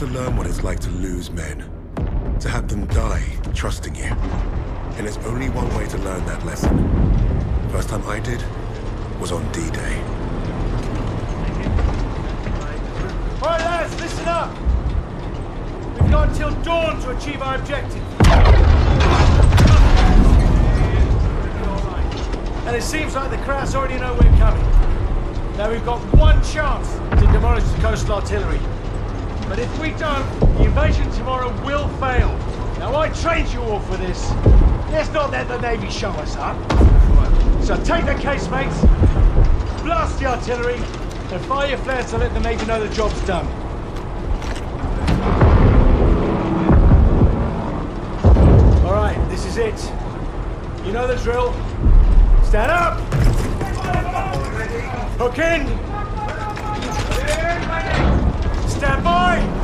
to learn what it's like to lose men. To have them die trusting you. And there's only one way to learn that lesson. First time I did was on D-Day. All right, lads, listen up. We've got until dawn to achieve our objective. And it seems like the Krauts already know we're coming. Now we've got one chance to demolish the coastal artillery. But if we don't, the invasion tomorrow will fail. Now I trained you all for this. Let's not let the Navy show us up. So take the casemates, blast the artillery, and fire your flares to let the Navy know the job's done. All right, this is it. You know the drill. Stand up! Hook in! Stand by!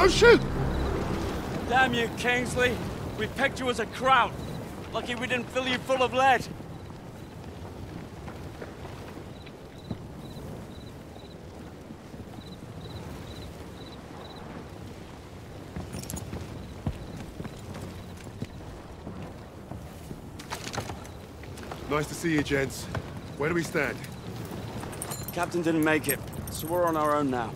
Oh, Don't shoot! Damn you, Kingsley. We picked you as a Kraut. Lucky we didn't fill you full of lead. Nice to see you, gents. Where do we stand? Captain didn't make it, so we're on our own now.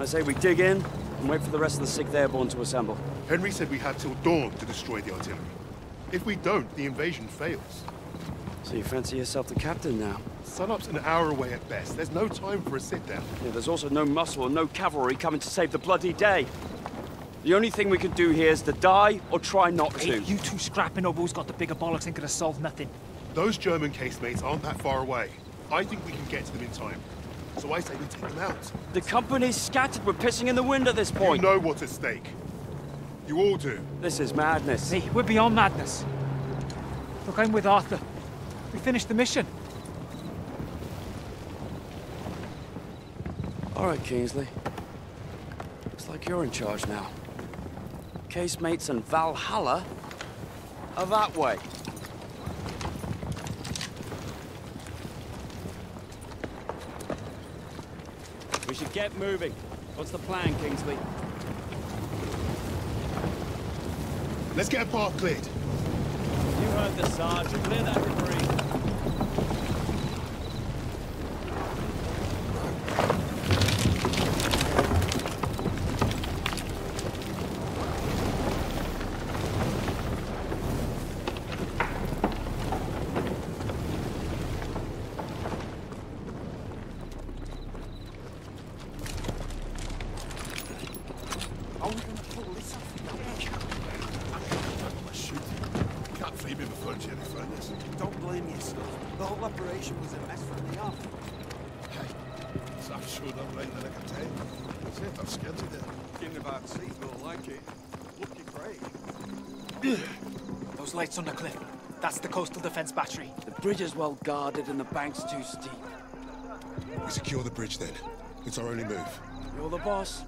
I say we dig in and wait for the rest of the 6th Airborne to assemble. Henry said we had till dawn to destroy the artillery. If we don't, the invasion fails. So you fancy yourself the captain now? Sunup's an hour away at best. There's no time for a sit-down. Yeah, there's also no muscle and no cavalry coming to save the bloody day. The only thing we can do here is to die or try not to. You two scrapping over who's got the bigger bollocks ain't gonna solve nothing. Those German casemates aren't that far away. I think we can get to them in time. So I say we take them out. The company's scattered. We're pissing in the wind at this point. You point. know what's at stake. You all do. This is madness. Hey, we're beyond madness. Look, I'm with Arthur. We finished the mission. All right, Kingsley. Looks like you're in charge now. Casemates and Valhalla are that way. Get moving. What's the plan, Kingsley? Let's get a path cleared. You heard the sergeant. Clear that debris. Shoot. Can't frame him before Jerry found us. Don't blame yourself. The whole operation was a mess from the off. Hey, So I've showed up right in the nick of time. Saved our skins to death. In the back seat, will like it. Lucky Craig. Those lights on the cliff. That's the coastal defense battery. The bridge is well guarded and the bank's too steep. We secure the bridge then. It's our only move. You're the boss.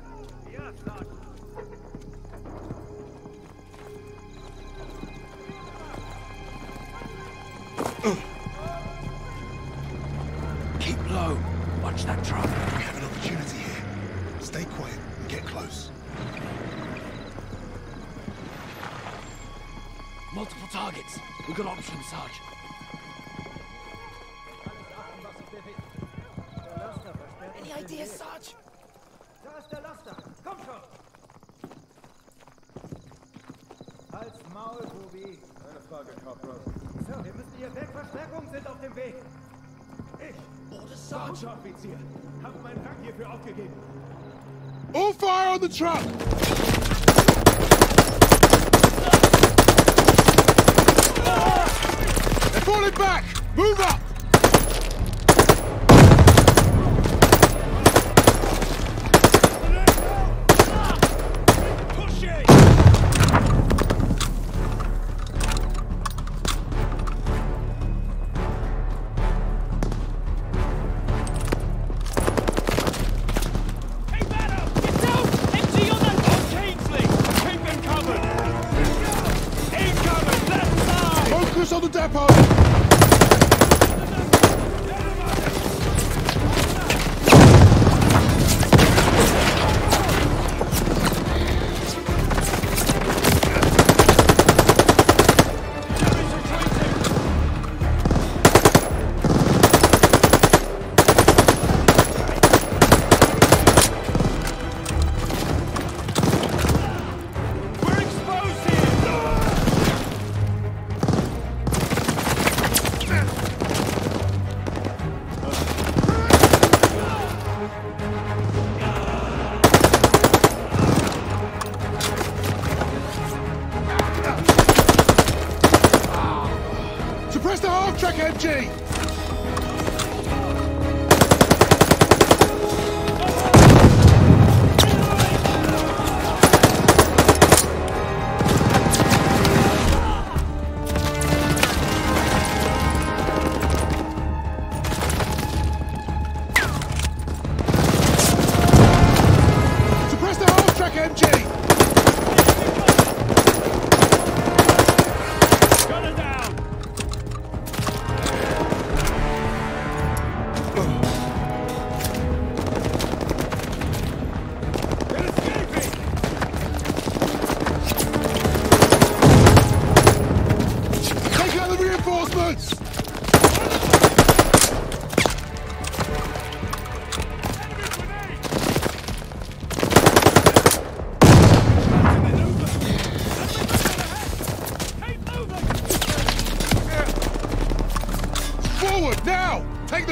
Hierfür. All fire on the truck! They're falling back! Move up!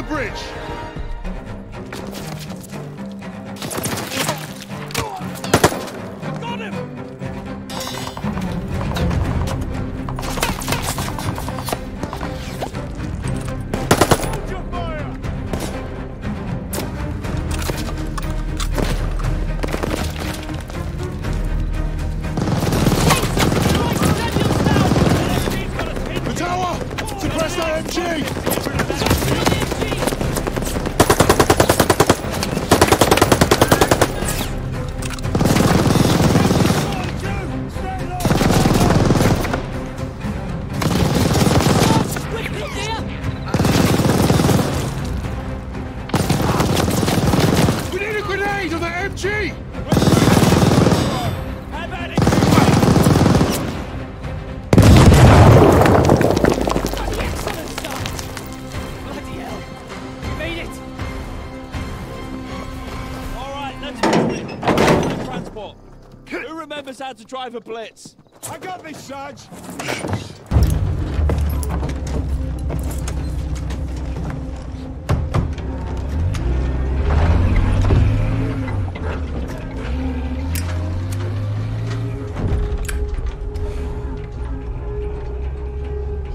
Bridge! It. Who remembers how to drive a blitz? I got this, Sarge!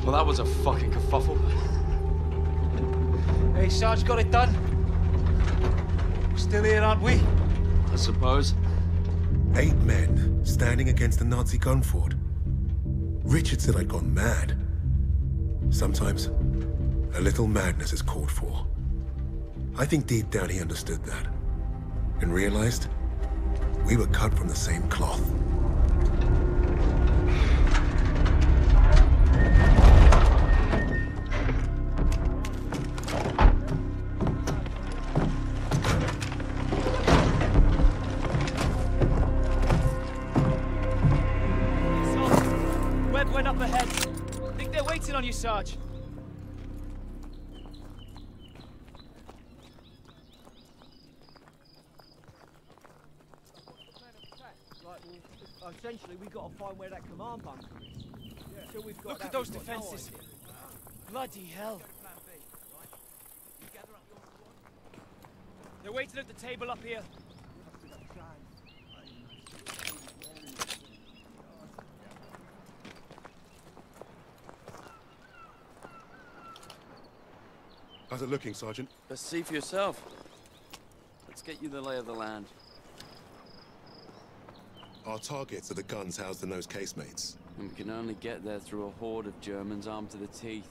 Well, that was a fucking kerfuffle. Hey, Sarge got it done. We're still here, aren't we? I suppose. Eight men standing against a Nazi gun fort. Richard said I'd gone mad. Sometimes, a little madness is called for. I think deep down he understood that. And realized we were cut from the same cloth. Went up ahead. I Think they're waiting on you, Sarge. Right, well, essentially, we've got to find where that command bunker is. Till we've got Look at those we've no defenses. Bloody hell. They're waiting at the table up here. How's it looking, Sergeant? Best see for yourself. Let's get you the lay of the land. Our targets are the guns housed in those casemates. And we can only get there through a horde of Germans armed to the teeth.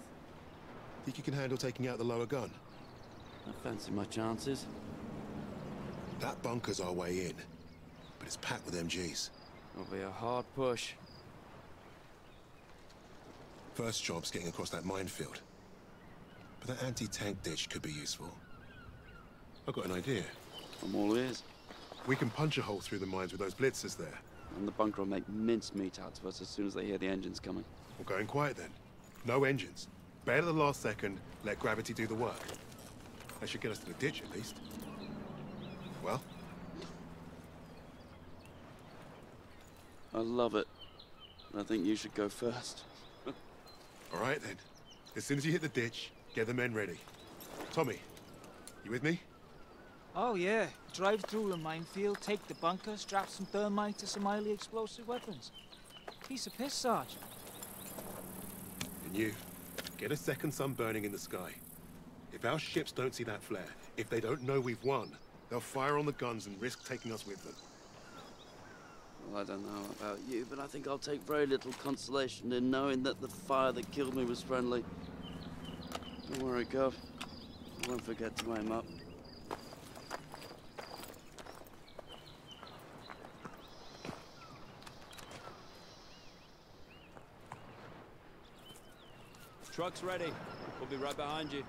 Think you can handle taking out the lower gun? I fancy my chances. That bunker's our way in, but it's packed with MGs. It'll be a hard push. First job's getting across that minefield. That anti-tank ditch could be useful. I've got an idea. I'm all ears. We can punch a hole through the mines with those blitzers there. And the bunker will make mincemeat out of us as soon as they hear the engines coming. We're going quiet then. No engines. Bail at the last second, let gravity do the work. That should get us to the ditch at least. Well, I love it. I think you should go first. all right then. As soon as you hit the ditch, get the men ready. Tommy, you with me? Oh, yeah. Drive through a minefield, take the bunker, strap some thermite to some highly explosive weapons. Piece of piss, Sarge. And you, get a second sun burning in the sky. If our ships don't see that flare, if they don't know we've won, they'll fire on the guns and risk taking us with them. Well, I don't know about you, but I think I'll take very little consolation in knowing that the fire that killed me was friendly. Don't worry, Gov. I won't forget to aim up. Truck's ready. We'll be right behind you.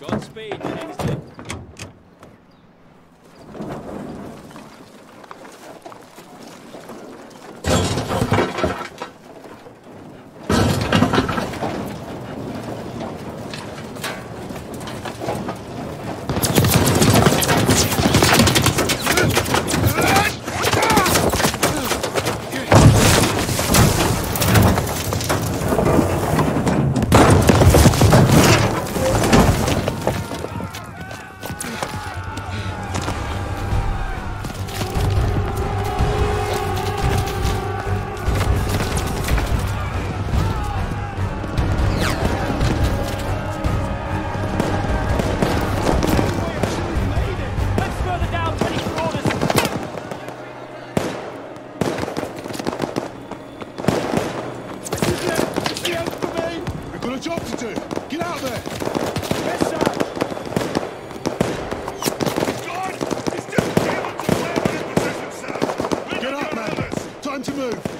Godspeed, Kingsley. to move.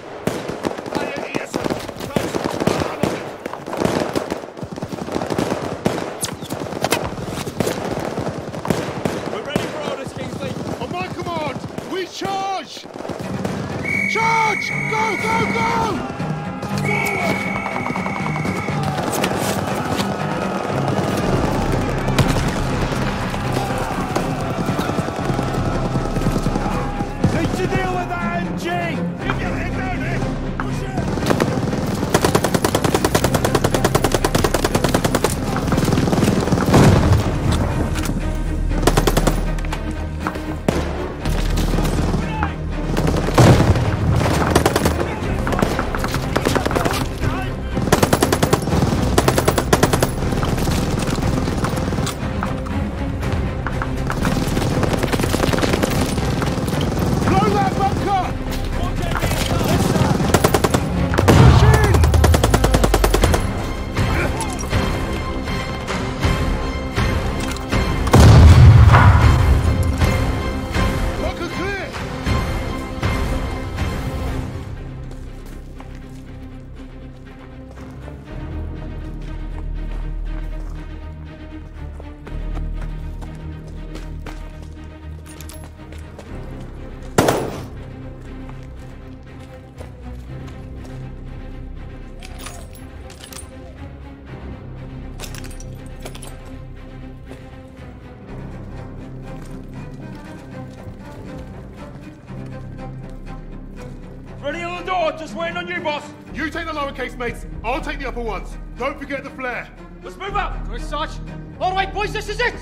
once. Don't forget the flare. Let's move up. Good, Sarge. All right, boys, this is it.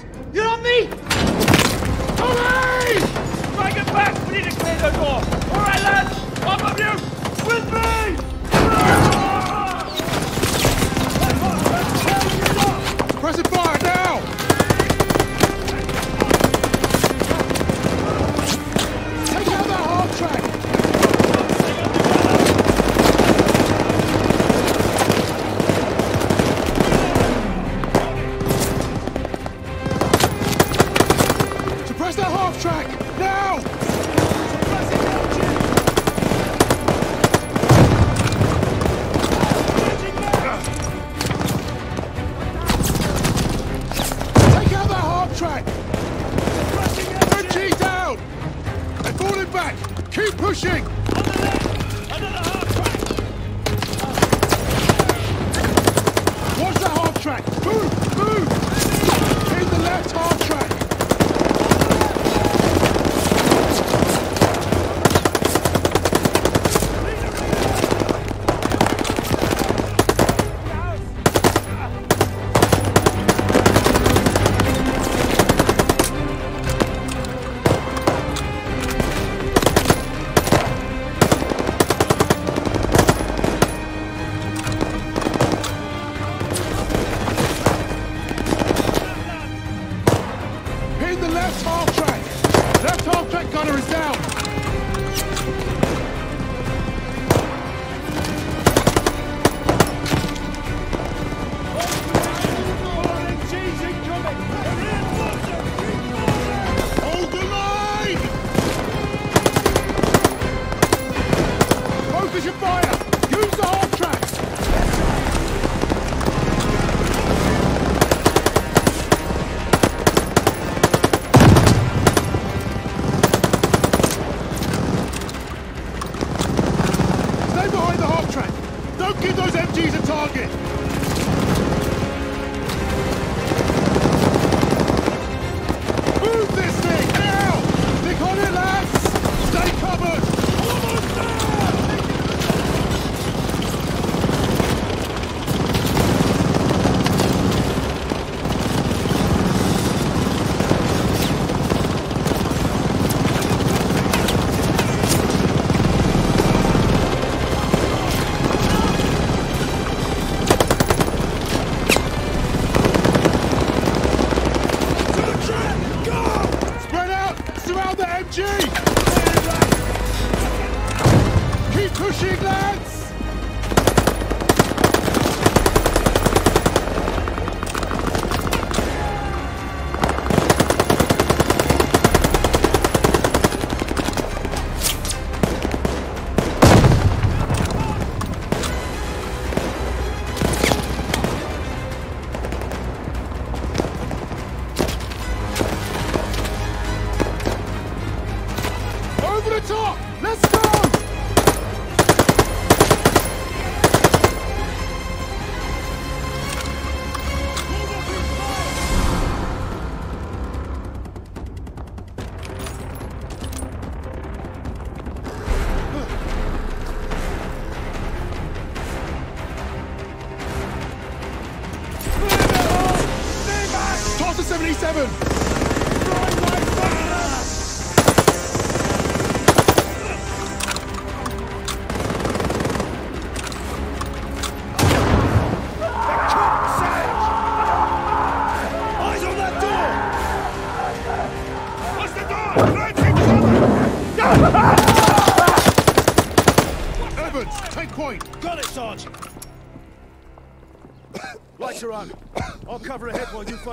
left half track! Left half track gunner is down!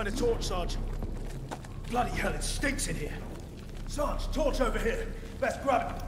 Find a torch, Sarge. Bloody hell, it stinks in here. Sarge, torch over here. Best grab it.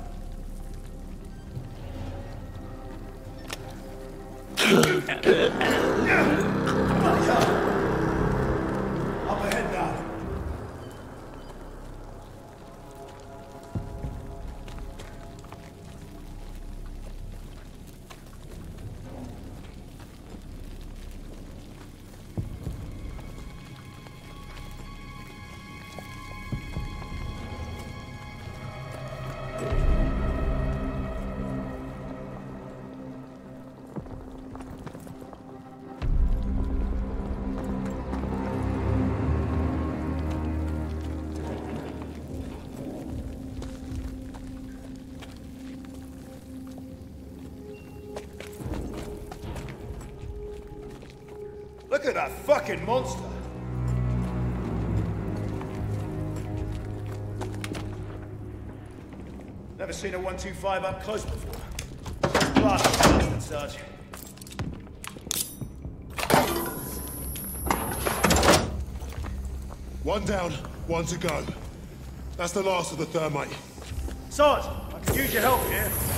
Look at that fucking monster. Never seen a 125 up close before. Blast bastard, Sarge. One down, one to go. That's the last of the thermite. Sarge, I could use your help here.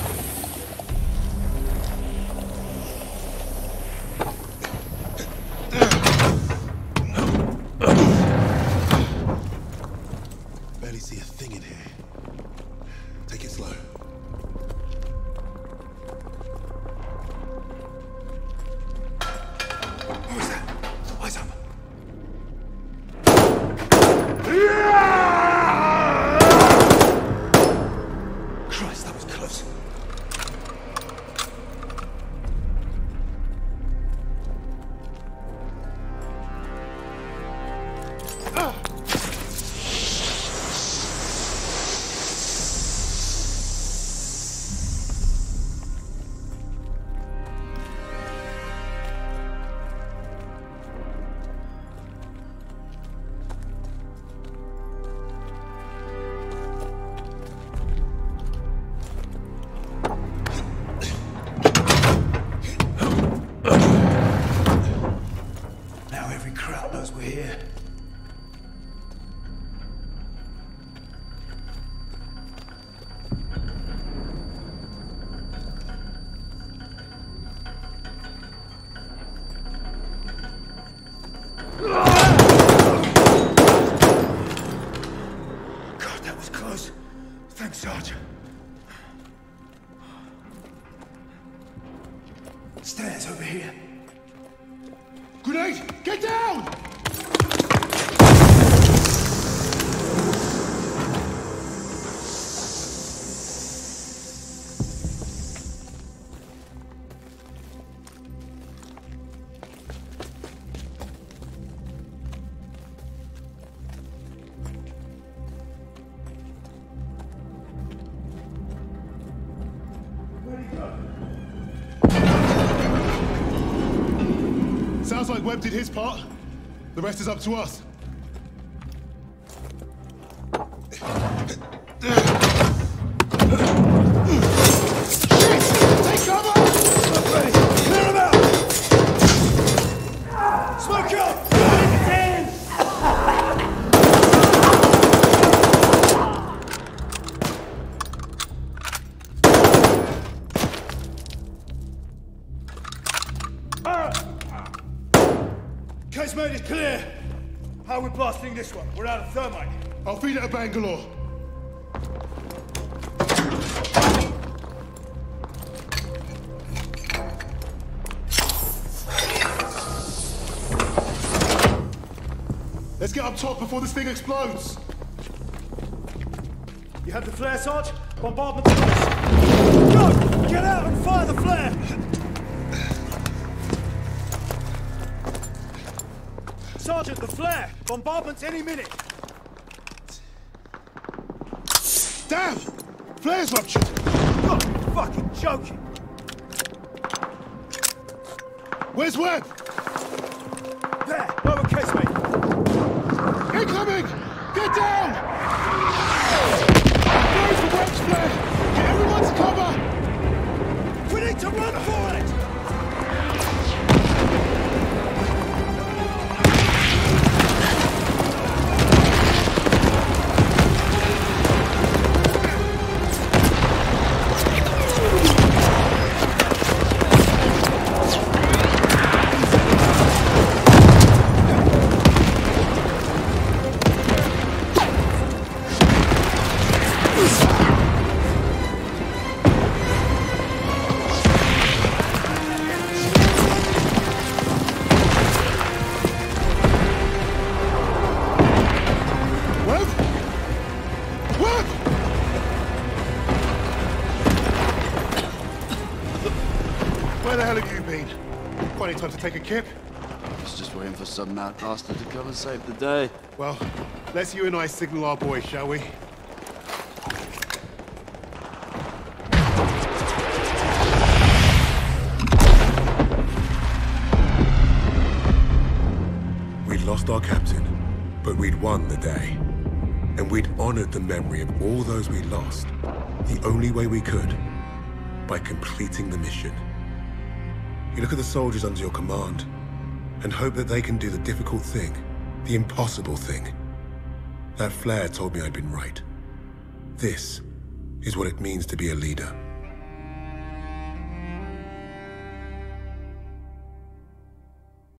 Webb did his part. The rest is up to us. Let's get up top before this thing explodes. You have the flare, Sarge? Bombardment close. Go! Get out and fire the flare! Sergeant, the flare! Bombardment's any minute! Damn! Flares ruptured! You're fucking joking! Where's Webb? Kip. I was just waiting for some mad bastard to come and save the day. Well, let's you and I signal our boys, shall we? We'd lost our captain, but we'd won the day. And we'd honored the memory of all those we lost, the only way we could, by completing the mission. You look at the soldiers under your command, and hope that they can do the difficult thing, the impossible thing. That flare told me I'd been right. This is what it means to be a leader.